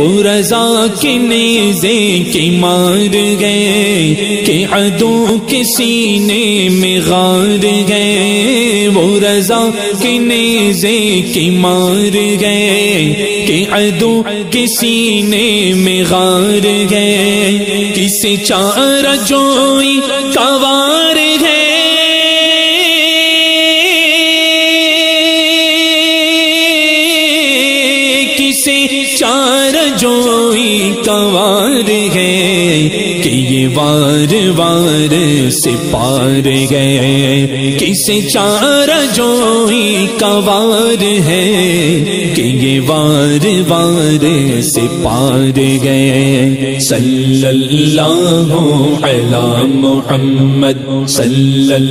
رضا کے نیزے کی مار گئے، کہ عدو کے سینے میں غار گئے۔ وہ رضا کے نیزے کی مار گئے، کہ عدو کے سینے میں غار گئے۔ کسی چار جوئی کوار چار جوئی کوار گئے کہ یہ وار وار سے پار گئے کسی چار جوئی کوار ہے کہ یہ وار وار سے پار گئے صلی اللہ علی محمد صلی اللہ